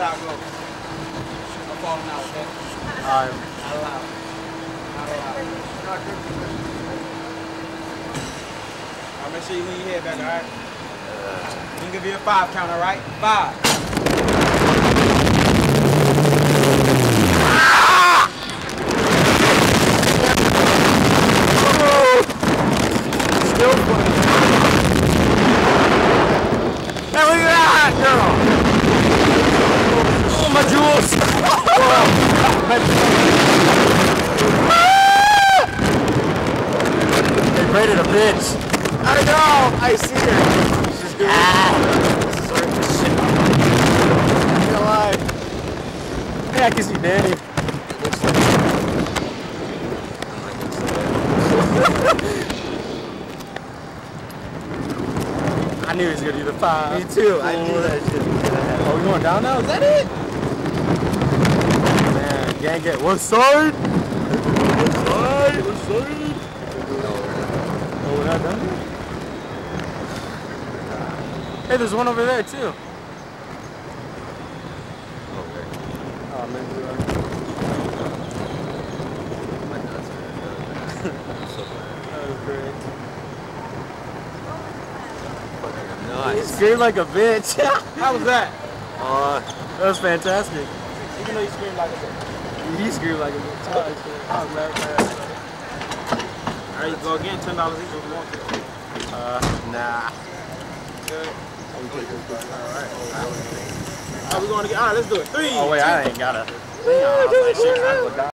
it goes. I'm falling out, okay? I'm Not allowed. Not allowed. Alright, make sure you lean your head back, alright? Uh. You can give you a five count, alright? Five. Bitch. I know! I see her. She's doing ah. Sorry, shit. I'm gonna lie. Hey, I can see Danny. I knew he was gonna do the five. Me too. I knew that shit. Oh, we going down now? Is that it? Man, gang get one side. One side. One side. Oh, done yet? Hey, there's one over there too. Oh, man. we are- That was great. He Nice. screamed like a bitch. How was that? Uh, that was fantastic. Even though you screamed like a bitch. He screamed like a bitch. Oh, shit. I was mad, mad. Alright, you go again, $10 each if you want to. Uh, nah. Good. Alright, we're going to get, alright, let's do it. Three. Oh wait, two, I ain't got a on. I was like, shit, I forgot.